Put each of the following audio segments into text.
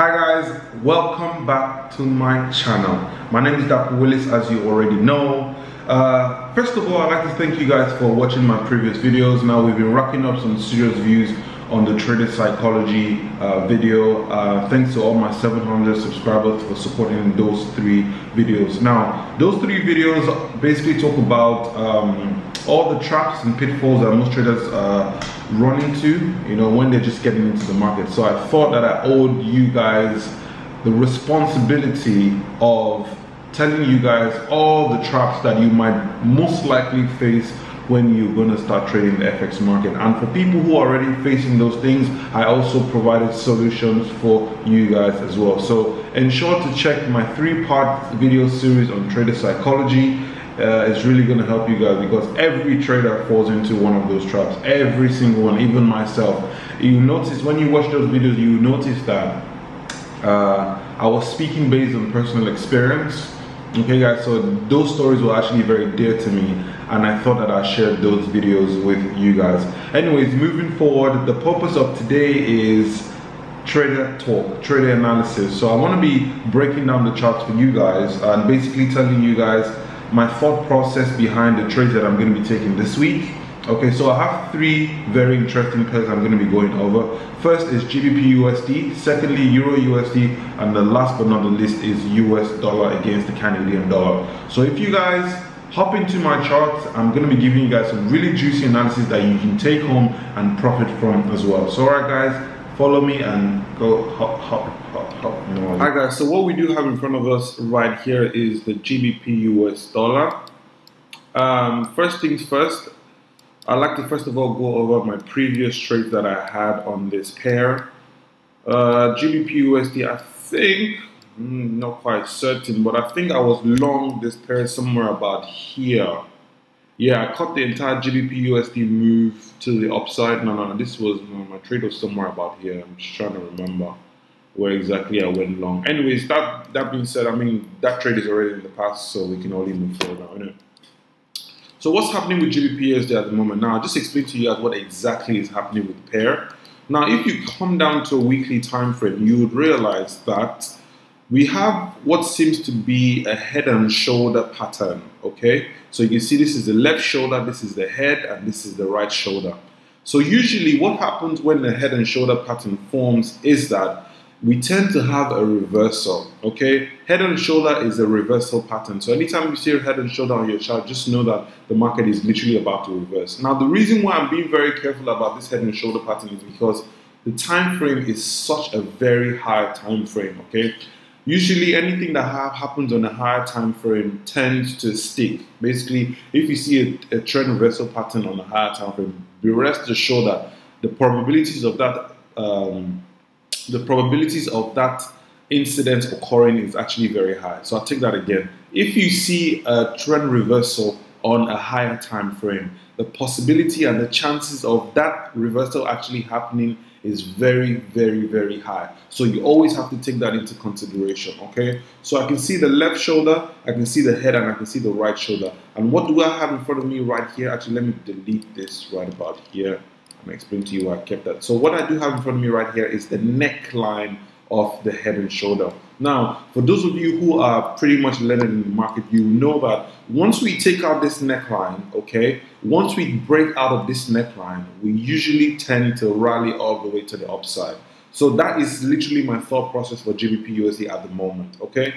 Hi guys, welcome back to my channel. My name is Dapo Willis as you already know. Uh, first of all, I'd like to thank you guys for watching my previous videos. Now we've been racking up some serious views on the trader psychology uh, video. Uh, thanks to all my 700 subscribers for supporting those three videos. Now, those three videos basically talk about um, all the traps and pitfalls that most traders uh, run into, you know, when they're just getting into the market. So I thought that I owed you guys the responsibility of telling you guys all the traps that you might most likely face when you're going to start trading the FX market. And for people who are already facing those things, I also provided solutions for you guys as well. So ensure to check my three-part video series on trader psychology. Uh, it's really going to help you guys because every trader falls into one of those traps. Every single one, even myself. You notice when you watch those videos, you notice that uh, I was speaking based on personal experience. Okay guys, so those stories were actually very dear to me and I thought that I shared those videos with you guys. Anyways, moving forward, the purpose of today is trader talk, trader analysis. So I want to be breaking down the charts for you guys and basically telling you guys my thought process behind the trades that I'm going to be taking this week. Okay, so I have three very interesting pairs I'm going to be going over. First is GBP USD, secondly Euro USD, and the last but not the least is US dollar against the Canadian dollar. So if you guys hop into my charts, I'm going to be giving you guys some really juicy analysis that you can take home and profit from as well. So alright guys, follow me and go hop, hop, hop, hop. Alright guys, so what we do have in front of us right here is the GBP US dollar. Um, first things first, I'd like to first of all go over my previous trades that I had on this pair. Uh, GBP USD, I think, mm, not quite certain, but I think I was long this pair somewhere about here. Yeah, I caught the entire GBP USD move to the upside. No, no, no, this was, no, my trade was somewhere about here. I'm just trying to remember where exactly I went long. Anyways, that, that being said, I mean, that trade is already in the past, so we can only move forward now, innit? So what's happening with GBPUSD at the moment? Now, I'll just explain to you what exactly is happening with pair. Now, if you come down to a weekly time frame, you would realize that we have what seems to be a head and shoulder pattern, okay? So you can see this is the left shoulder, this is the head, and this is the right shoulder. So usually what happens when the head and shoulder pattern forms is that we tend to have a reversal, okay? Head and shoulder is a reversal pattern. So anytime you see a head and shoulder on your chart, just know that the market is literally about to reverse. Now, the reason why I'm being very careful about this head and shoulder pattern is because the time frame is such a very high time frame, okay? Usually anything that happens on a higher time frame tends to stick. Basically, if you see a, a trend reversal pattern on a higher time frame, be rest assured that the probabilities of that um, the probabilities of that incident occurring is actually very high. So I'll take that again. If you see a trend reversal on a higher time frame, the possibility and the chances of that reversal actually happening is very, very, very high. So you always have to take that into consideration, okay? So I can see the left shoulder, I can see the head, and I can see the right shoulder. And what do I have in front of me right here? Actually, let me delete this right about here. Going to explain to you why I kept that. So what I do have in front of me right here is the neckline of the head and shoulder. Now, for those of you who are pretty much learning in the market, you know that once we take out this neckline, okay, once we break out of this neckline, we usually tend to rally all the way to the upside. So that is literally my thought process for GBP USD at the moment, okay?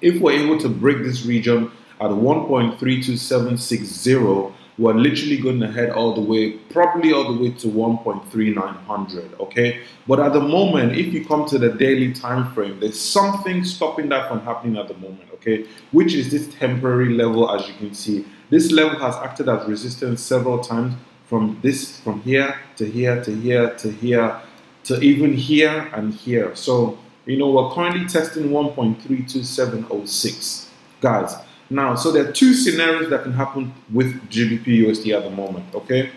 If we're able to break this region at 1.32760, we're literally going to head all the way, probably all the way to 1.3900, okay? But at the moment, if you come to the daily time frame, there's something stopping that from happening at the moment, okay? Which is this temporary level, as you can see. This level has acted as resistance several times from this, from here to here to here to here to even here and here. So, you know, we're currently testing 1.32706. Guys, now, so there are two scenarios that can happen with GBP USD at the moment, okay?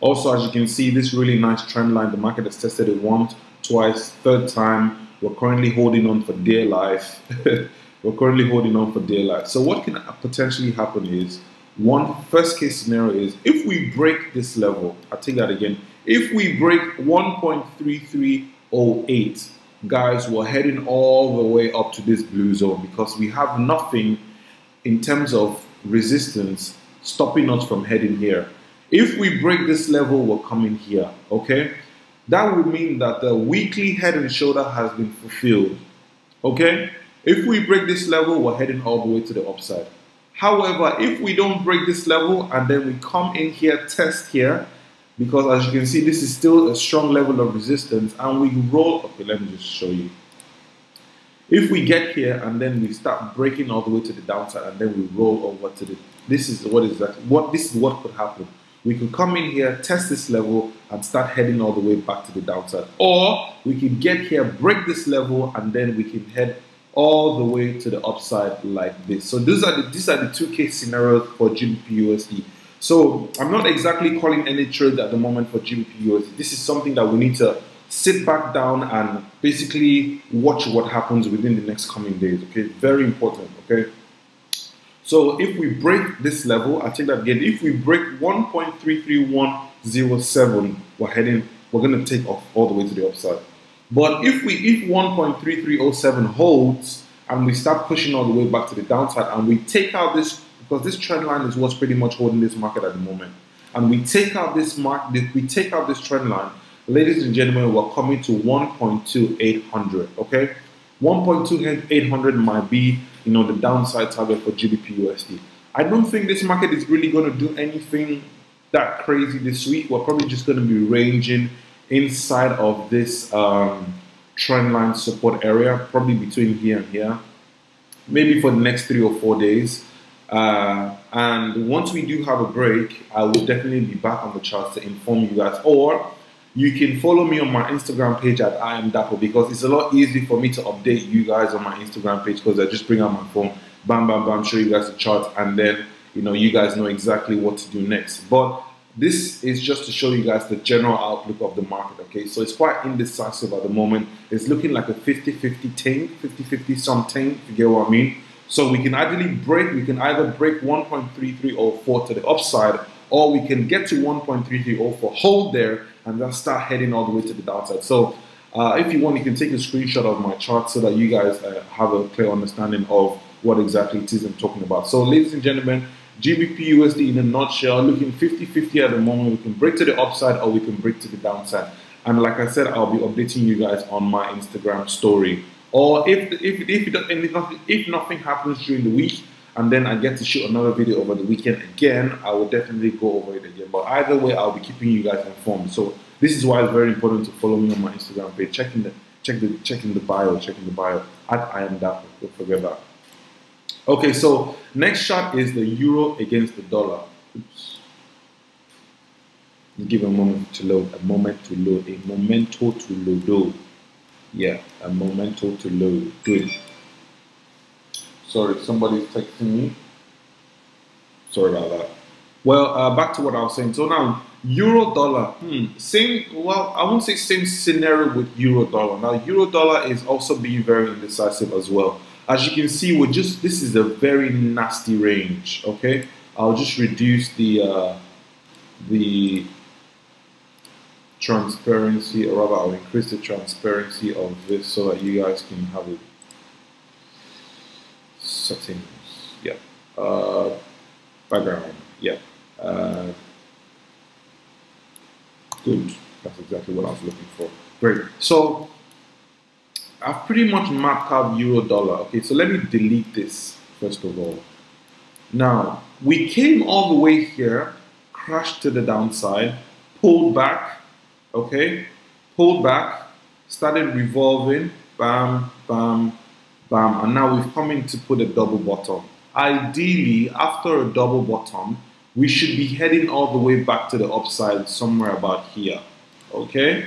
Also, as you can see, this really nice trend line, the market has tested it once, twice, third time. We're currently holding on for dear life. We're currently holding on for dear life. So what can potentially happen is, one first case scenario is if we break this level, I'll take that again. If we break 1.3308, guys, we're heading all the way up to this blue zone because we have nothing in terms of resistance stopping us from heading here. If we break this level, we're coming here, okay? That would mean that the weekly head and shoulder has been fulfilled, okay? If we break this level, we're heading all the way to the upside. However, if we don't break this level and then we come in here, test here, because as you can see, this is still a strong level of resistance and we roll, okay, let me just show you. If we get here and then we start breaking all the way to the downside and then we roll over to the, this is what is that, what, this is what could happen. We could come in here, test this level and start heading all the way back to the downside. Or we could get here, break this level and then we can head all the way to the upside like this. So these are the, these are the two case scenarios for GBP USD. So I'm not exactly calling any trade at the moment for GBP USD. This is something that we need to sit back down and basically watch what happens within the next coming days. Okay, very important. Okay. So if we break this level, I take that again. If we break 1.33107, we're heading, we're going to take off all the way to the upside. But if we if 1.3307 holds and we start pushing all the way back to the downside and we take out this because this trend line is what's pretty much holding this market at the moment. And we take out this mark, we take out this trend line, ladies and gentlemen, we're coming to 1.2800. Okay, 1.2800 might be you know the downside target for GBP USD. I don't think this market is really going to do anything that crazy this week. We're probably just going to be ranging inside of this um, trend line support area, probably between here and here, maybe for the next three or four days. Uh, and once we do have a break, I will definitely be back on the charts to inform you guys. Or you can follow me on my Instagram page at I am Dapo because it's a lot easier for me to update you guys on my Instagram page because I just bring out my phone, bam, bam, bam, show you guys the chart, and then you know you guys know exactly what to do next. But this is just to show you guys the general outlook of the market, okay? So it's quite indecisive at the moment. It's looking like a 50-50 tank, 50-50 something, you get what I mean. So we can either break, we can either break 1.3304 to the upside, or we can get to 1.3304, hold there, and then start heading all the way to the downside. So uh, if you want, you can take a screenshot of my chart so that you guys uh, have a clear understanding of what exactly it is I'm talking about. So ladies and gentlemen, GBP USD in a nutshell, looking 50-50 at the moment. We can break to the upside or we can break to the downside. And like I said, I'll be updating you guys on my Instagram story. Or if if if, if, if nothing happens during the week and then I get to shoot another video over the weekend again, I will definitely go over it again. But either way, I'll be keeping you guys informed. So this is why it's very important to follow me on my Instagram page. Checking the check the checking the bio, checking the bio at I am that. Don't forget that. Okay, so next shot is the euro against the dollar. Oops. Give a moment to load. A moment to load. A momento to load. Yeah, a momento to load. Good. Sorry, somebody's texting me. Sorry about that. Well, uh, back to what I was saying. So now, euro dollar. Hmm, same. Well, I won't say same scenario with euro dollar. Now, euro dollar is also being very indecisive as well. As you can see, we're just this is a very nasty range. Okay, I'll just reduce the uh, the transparency, or rather I'll increase the transparency of this so that you guys can have it. Settings, yeah. Uh, background, yeah. Uh, good, that's exactly what I was looking for. Great. So I've pretty much mapped out euro dollar. Okay, so let me delete this first of all. Now, we came all the way here, crashed to the downside, pulled back, okay, pulled back, started revolving, bam, bam, bam, and now we've come in to put a double bottom. Ideally, after a double bottom, we should be heading all the way back to the upside somewhere about here, okay?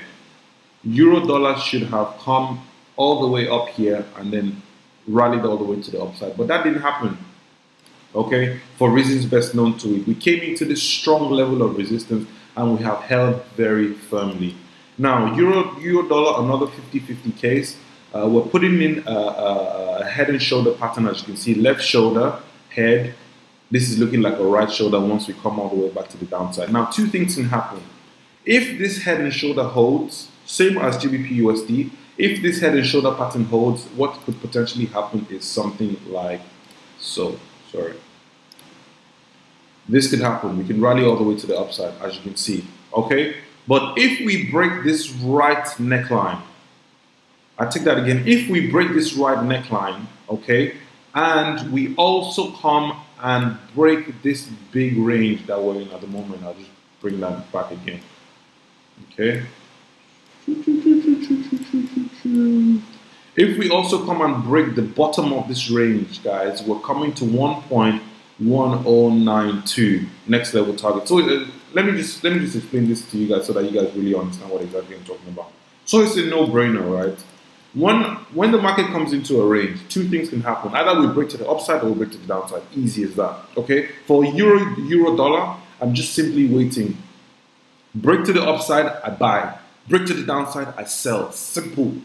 Euro dollar should have come all the way up here and then rallied all the way to the upside, but that didn't happen okay, for reasons best known to it. We came into this strong level of resistance and we have held very firmly. Now, euro, euro dollar, another 50-50 case. Uh, we're putting in a, a, a, head and shoulder pattern, as you can see, left shoulder, head. This is looking like a right shoulder once we come all the way back to the downside. Now, two things can happen. If this head and shoulder holds, same as GBP USD, If this head and shoulder pattern holds, what could potentially happen is something like so. Sorry. This could happen. We can rally all the way to the upside, as you can see. Okay? But if we break this right neckline, I take that again. If we break this right neckline, okay, and we also come and break this big range that we're in at the moment, I'll just bring that back again. Okay. If we also come and break the bottom of this range, guys, we're coming to 1.1092 next level target. So uh, let me just let me just explain this to you guys so that you guys really understand what exactly I'm talking about. So it's a no-brainer, right? When when the market comes into a range, two things can happen. Either we break to the upside or we break to the downside. Easy as that. Okay. For euro euro dollar, I'm just simply waiting. Break to the upside, I buy. Break to the downside, I sell. Simple.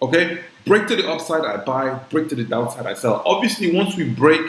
Okay? Break to the upside, I buy. Break to the downside, I sell. Obviously, once we break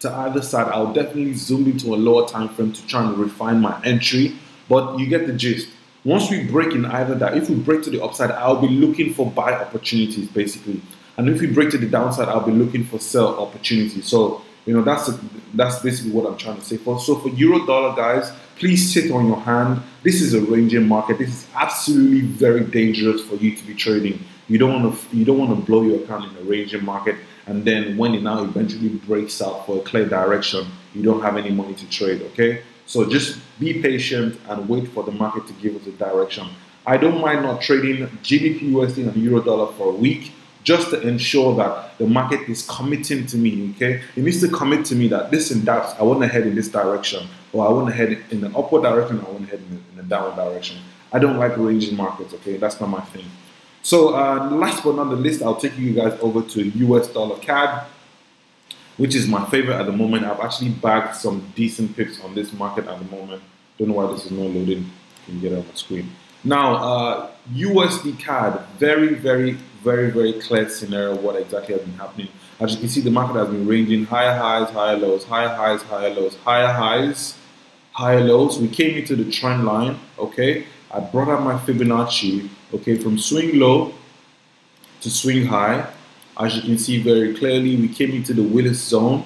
to either side, I'll definitely zoom into a lower time frame to try and refine my entry. But you get the gist. Once we break in either that, if we break to the upside, I'll be looking for buy opportunities basically. And if we break to the downside, I'll be looking for sell opportunities. So, you know, that's a, that's basically what I'm trying to say. For so for euro dollar guys, please sit on your hand. This is a ranging market. This is absolutely very dangerous for you to be trading. You don't want to you don't want to blow your account in a ranging market, and then when it now eventually breaks out for a clear direction, you don't have any money to trade. Okay, so just be patient and wait for the market to give us a direction. I don't mind not trading GBP USD and Euro dollar for a week just to ensure that the market is committing to me. Okay, it needs to commit to me that this and that I want to head in this direction, or I want to head in an upward direction, I want to head in a, in a downward direction. I don't like ranging markets. Okay, that's not my thing. So uh, last but not the least, I'll take you guys over to US dollar CAD, which is my favorite at the moment. I've actually bagged some decent pips on this market at the moment. Don't know why this is not loading. You Can get it on the screen. Now, uh, USD CAD, very, very, very, very clear scenario what exactly has been happening. As you can see, the market has been ranging higher highs, higher lows, higher highs, higher lows, higher highs, higher lows. We came into the trend line, okay? I brought up my Fibonacci, okay, from swing low to swing high. As you can see very clearly, we came into the Willis zone,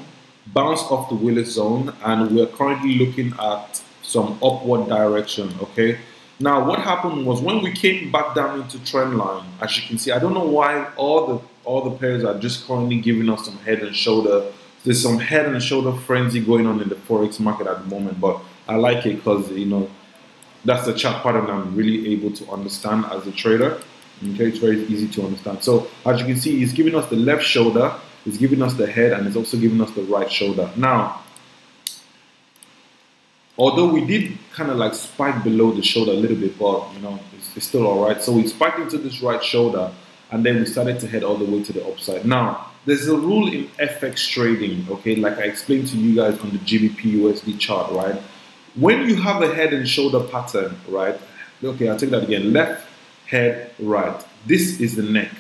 bounced off the Willis zone, and we're currently looking at some upward direction, okay? Now, what happened was when we came back down into trend line, as you can see, I don't know why all the all the pairs are just currently giving us some head and shoulder. There's some head and shoulder frenzy going on in the forex market at the moment, but I like it because you know that's the chart pattern I'm really able to understand as a trader. Okay, it's very easy to understand. So as you can see, he's giving us the left shoulder, he's giving us the head, and he's also giving us the right shoulder. Now, although we did kind of like spike below the shoulder a little bit, but you know, it's, it's still all right. So we spiked into this right shoulder, and then we started to head all the way to the upside. Now, there's a rule in FX trading, okay, like I explained to you guys on the GBP USD chart, right? When you have a head and shoulder pattern, right? Okay, I'll take that again. Left, head, right. This is the neck.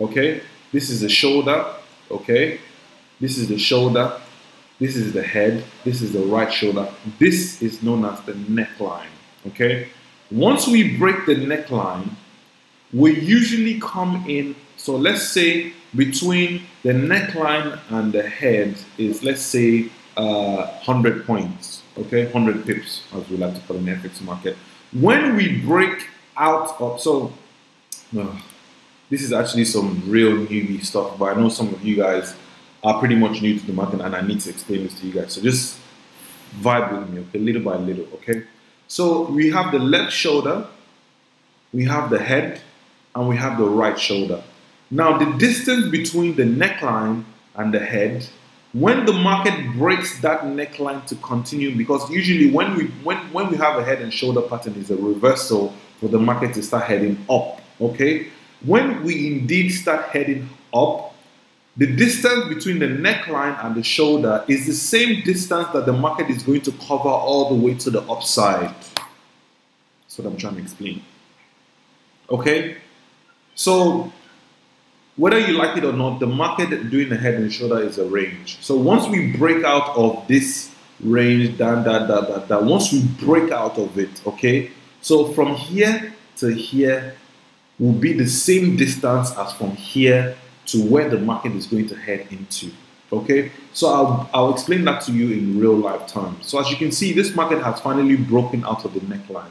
Okay? This is the shoulder. Okay? This is the shoulder. This is the head. This is the right shoulder. This is known as the neckline. Okay? Once we break the neckline, we usually come in. So let's say between the neckline and the head is, let's say, uh, 100 points okay, 100 pips, as we like to call in the FX market. When we break out of, so uh, this is actually some real newbie stuff, but I know some of you guys are pretty much new to the market and I need to explain this to you guys. So just vibe with me, okay, little by little, okay? So we have the left shoulder, we have the head, and we have the right shoulder. Now the distance between the neckline and the head when the market breaks that neckline to continue, because usually when we when when we have a head and shoulder pattern is a reversal for the market to start heading up. Okay, when we indeed start heading up, the distance between the neckline and the shoulder is the same distance that the market is going to cover all the way to the upside. That's what I'm trying to explain. Okay, so whether you like it or not, the market doing the head and shoulder is a range. So once we break out of this range, down, down, down, down, down, once we break out of it, okay, so from here to here will be the same distance as from here to where the market is going to head into. Okay, so I'll, I'll explain that to you in real life terms. So as you can see, this market has finally broken out of the neckline.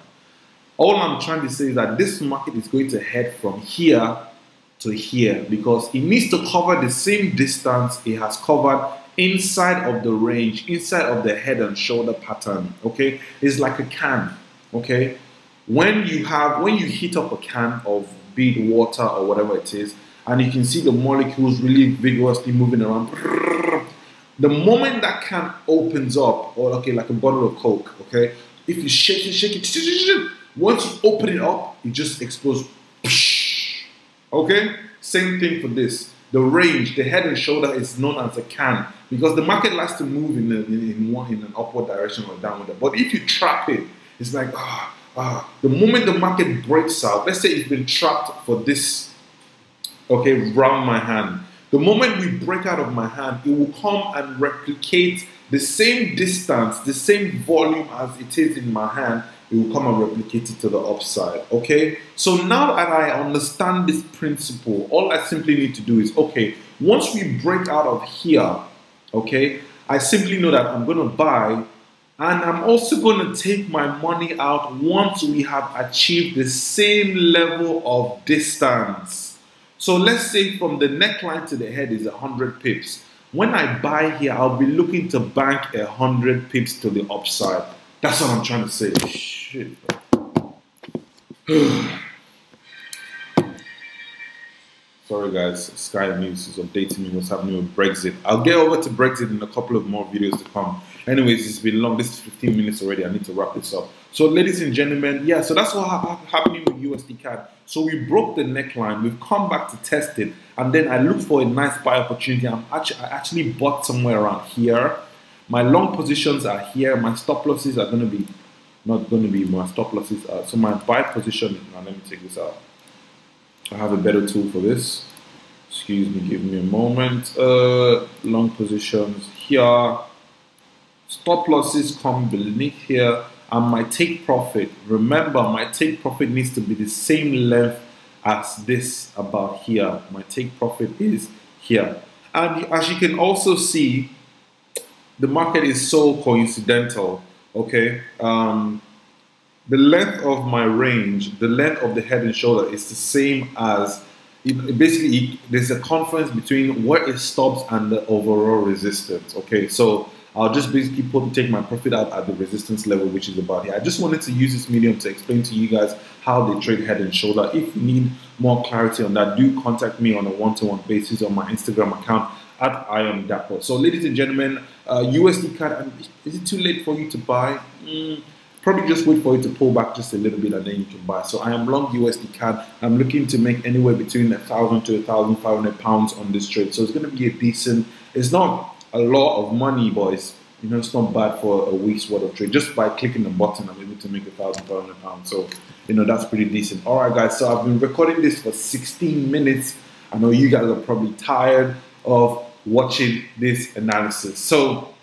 All I'm trying to say is that this market is going to head from here to here because it needs to cover the same distance it has covered inside of the range, inside of the head and shoulder pattern. Okay, it's like a can. Okay, when you have when you heat up a can of be water or whatever it is, and you can see the molecules really vigorously moving around. The moment that can opens up, or okay, like a bottle of Coke, okay, if you shake it, shake it, once you open it up, it just explodes. Okay, same thing for this. The range, the head and shoulder is known as a can because the market likes to move in, a, in, one in an upward direction or downward. But if you trap it, it's like ah ah. The moment the market breaks out, let's say it's been trapped for this okay, round my hand. The moment we break out of my hand, it will come and replicate the same distance, the same volume as it is in my hand. It will come and replicate it to the upside. Okay. So now that I understand this principle, all I simply need to do is okay. Once we break out of here, okay, I simply know that I'm going to buy and I'm also going to take my money out once we have achieved the same level of distance. So let's say from the neckline to the head is 100 pips. When I buy here, I'll be looking to bank 100 pips to the upside. That's what I'm trying to say. Shit. Sorry guys, Sky News is updating me what's happening with Brexit. I'll get over to Brexit in a couple of more videos to come. Anyways, it's been long. This is 15 minutes already. I need to wrap this up. So ladies and gentlemen, yeah, so that's what ha happening with USD CAD. So we broke the neckline. We've come back to test it. And then I looked for a nice buy opportunity. I'm actually, I actually bought somewhere around here. My long positions are here. My stop losses are going to be, not going to be my stop losses. Are, so my buy position, now let me take this out. I have a better tool for this. Excuse me, give me a moment. Uh, long positions here. Stop losses come beneath here. And my take profit, remember my take profit needs to be the same length as this about here. My take profit is here. And as you can also see, the market is so coincidental, okay? Um, the length of my range, the length of the head and shoulder is the same as basically there's a conference between where it stops and the overall resistance. Okay, so I'll just basically put take my profit out at the resistance level, which is about here. I just wanted to use this medium to explain to you guys how they trade head and shoulder. If you need more clarity on that, do contact me on a one-to-one -one basis on my Instagram account at I am Dapo. So, ladies and gentlemen, uh, USD CAD, is it too late for you to buy? Mm probably just wait for it to pull back just a little bit and then you can buy. So I am long USD CAD. I'm looking to make anywhere between a thousand to a thousand five hundred pounds on this trade. So it's going to be a decent. It's not a lot of money, boys. You know, it's not bad for a week's worth of trade. Just by clicking the button, I'm able to make a thousand five hundred pounds. So you know that's pretty decent. All right, guys. So I've been recording this for 16 minutes. I know you guys are probably tired of watching this analysis. So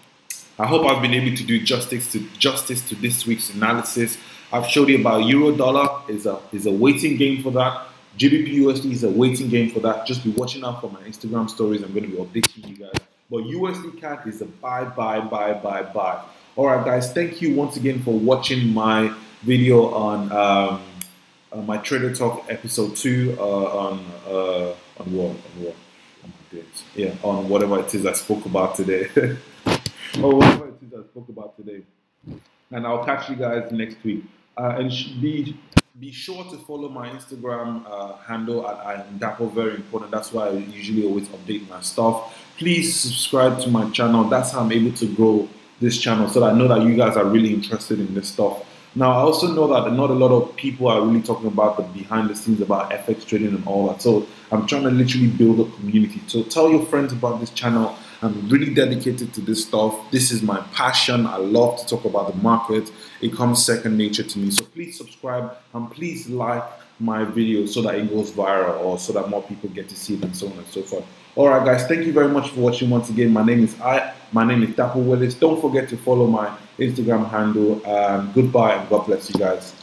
I hope I've been able to do justice to justice to this week's analysis. I've showed you about euro dollar is a is a waiting game for that. GBP USD is a waiting game for that. Just be watching out for my Instagram stories. I'm going to be updating you guys. But USD CAD is a buy, buy, buy, buy, buy. All right, guys. Thank you once again for watching my video on um, uh, my Trader Talk episode two uh, on uh, on what on what. Yeah, on whatever it is I spoke about today. or whatever it is I spoke about today. And I'll catch you guys next week. Uh, and be be sure to follow my Instagram uh, handle at I. Very important. That's why I usually always update my stuff. Please subscribe to my channel. That's how I'm able to grow this channel, so that I know that you guys are really interested in this stuff. Now, I also know that not a lot of people are really talking about the behind the scenes about FX trading and all that. So I'm trying to literally build a community. So tell your friends about this channel I'm really dedicated to this stuff. This is my passion. I love to talk about the market. It comes second nature to me. So please subscribe and please like my video so that it goes viral or so that more people get to see it and so on and so forth. All right, guys. Thank you very much for watching once again. My name is I. My name is Dapo Willis. Don't forget to follow my Instagram handle. Um, goodbye and God bless you guys.